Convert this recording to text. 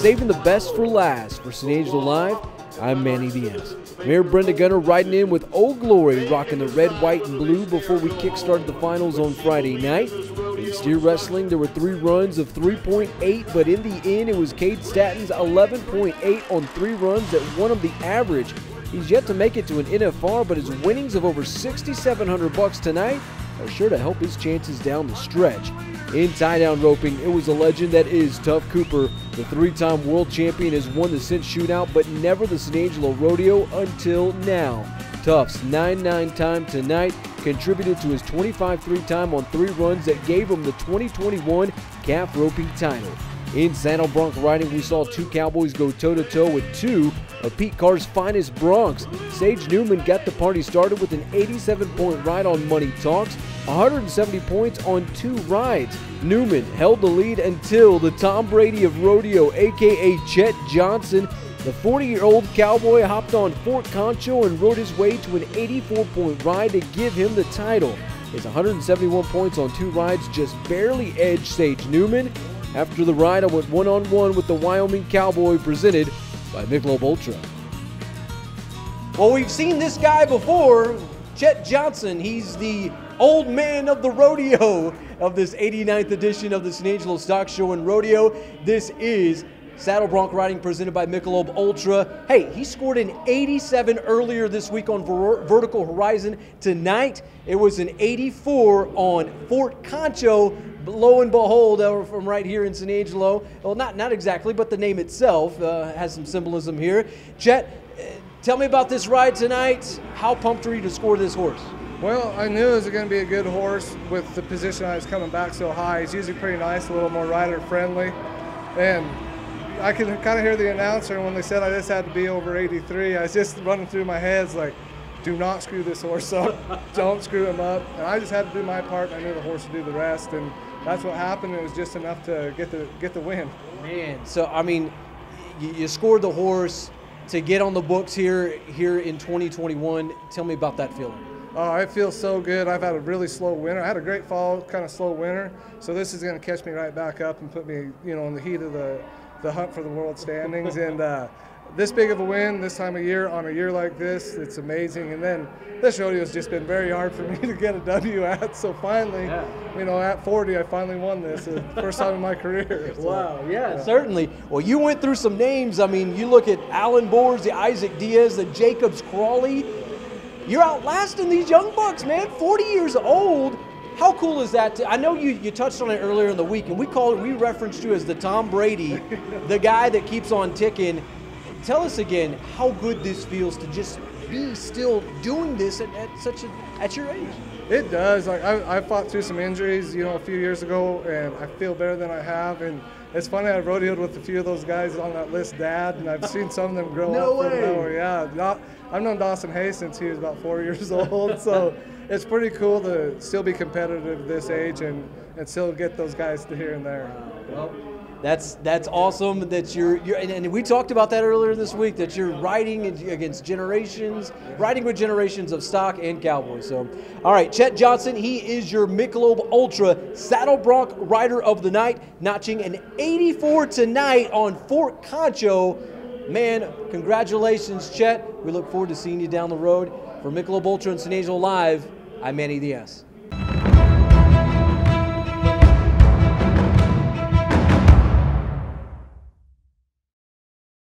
saving the best for last. For San Angelo Live, I'm Manny Diaz. Mayor Brenda Gunter riding in with Old Glory, rocking the red, white, and blue before we kickstarted the finals on Friday night. In steer wrestling, there were three runs of 3.8, but in the end, it was Cade Statton's 11.8 on three runs that won him the average. He's yet to make it to an NFR, but his winnings of over 6,700 bucks tonight are sure to help his chances down the stretch. In tie down roping, it was a legend that is Tuf Cooper. The three time world champion has won the cinch shootout, but never the San Angelo Rodeo until now. Tuf's 9 9 time tonight contributed to his 25 3 time on three runs that gave him the 2021 calf roping title. In saddle bronc riding, we saw two Cowboys go toe to toe with two of Pete Carr's finest broncs. Sage Newman got the party started with an 87 point ride on Money Talks, 170 points on two rides. Newman held the lead until the Tom Brady of rodeo, aka Chet Johnson. The 40 year old cowboy hopped on Fort Concho and rode his way to an 84 point ride to give him the title. His 171 points on two rides just barely edged Sage Newman. After the ride, I went one on one with the Wyoming Cowboy presented by Michelob Ultra. Well, we've seen this guy before, Chet Johnson. He's the old man of the rodeo of this 89th edition of the San Angelo Stock Show and Rodeo. This is Saddle Bronc Riding presented by Michelob Ultra. Hey, he scored an 87 earlier this week on Ver- Vertical Horizon. Tonight, it was an 84 on Fort Concho. Lo and behold, uh, from right here in San Angelo. Well, not not exactly, but the name itself uh, has some symbolism here. Chet, uh, tell me about this ride tonight. How pumped are you to score this horse? Well, I knew it was going to be a good horse with the position I was coming back so high. He's usually pretty nice, a little more rider friendly. And I could kind of hear the announcer when they said I just had to be over 83. I was just running through my head like, do not screw this horse up. Don't screw him up. And I just had to do my part, and I knew the horse would do the rest. And that's what happened. It was just enough to get the get the win. Man, so I mean, you, you scored the horse to get on the books here here in 2021. Tell me about that feeling. Oh, it feels so good. I've had a really slow winter. I had a great fall, kind of slow winter. So this is going to catch me right back up and put me, you know, in the heat of the, the hunt for the world standings. and uh, this big of a win this time of year on a year like this, it's amazing. And then this rodeo has just been very hard for me to get a W at. So finally, Yeah. you know, at 40, I finally won this. It's the first time in my career. So, Wow, yeah, certainly. Well, you went through some names. I mean, you look at Allen Boore, the Isaac Diaz, the Jacobs Crawley. You're outlasting these young bucks, man. 40 years old. How cool is that? To, I know you, you touched on it earlier in the week, and we call it, we referenced you as the Tom Brady, the guy that keeps on ticking. Tell us again how good this feels to just be still doing this at, at such a at your age. It does. Like I, I fought through some injuries, you know, a few years ago, and I feel better than I have. And it's funny. I rodeoed with a few of those guys on that list, Dad, and I've seen some of them grow No up from way. Yeah, not, I've known Dawson Hay since he was about four years old. So it's pretty cool to still be competitive this age and, and still get those guys to here and there. Well, that's that's awesome that you're you're and, and we talked about that earlier this week that you're riding against generations, riding with generations of stock and cowboys. So, all right, Chet Johnson, he is your Michelob Ultra Saddle Bronc Rider of the Night, notching an 84 tonight on Fort Concho. Man, congratulations, Chet. We look forward to seeing you down the road. For Michelob Ultra and San Angelo Live, I'm Manny Diaz.